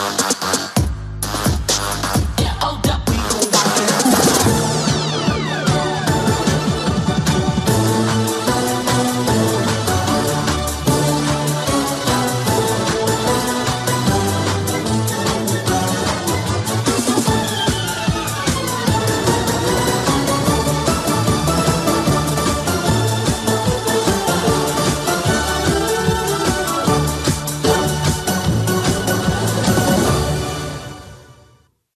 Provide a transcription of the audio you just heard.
Bye.